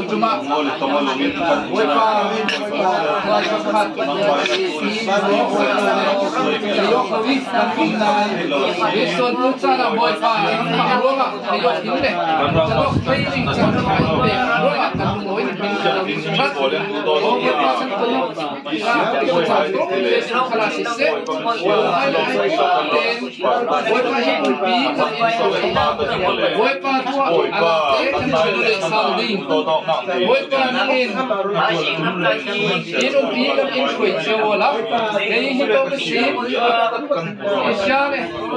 الجمعة Voy para Genom bilen in Schweiz, Olaf, det är inte över sig. I kärlek.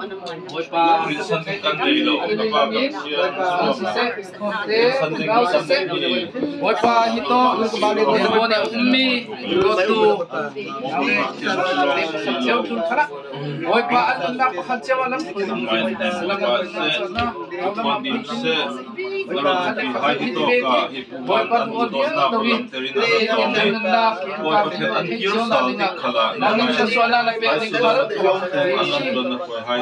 le ro ma kan cha lo chat O ko pa san ko Ra ko cha ko le sa khala si se O ai ai ko na na mo na lam sa mo na Pun sa kit lak sa le si Di mo la Jadi chung boy pa to Jadi boy pa Ko ro na wik ta mi fa le Di la di le Lo boy le ai si Te kan to no ki Boy le ai si Te man kum lo te Boy pa sa sa na fa cha Sa no i fe sa Sa pe lo kala ka lo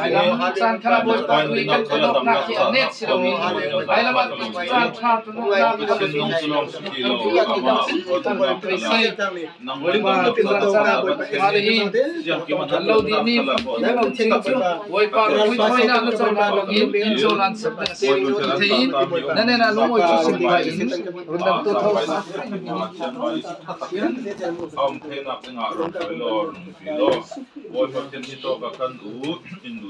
Om tena pengarok pelor, pelor, woi pakin hito kakan u indu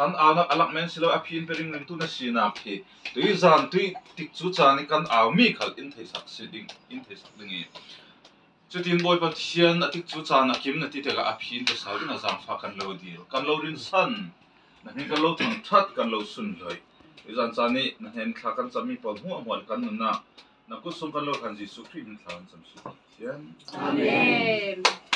kan aw nak alak men silo a phin pering ring tu na si na phe tui zan tui tik chu cha ni kan aw mi khal in thei sak si ding in thei sak ding i chutin boy pa thian a tik chu cha na kim na ti te ka a phin te sal na jang fa kan lo dil kan lo rin san na hi kan lo thang that kan lo sun loi i zan cha ni na hen thla kan chami pol hu amol kan na na ku sum kan lo kan ji su khri min thlan cham su hian Amen.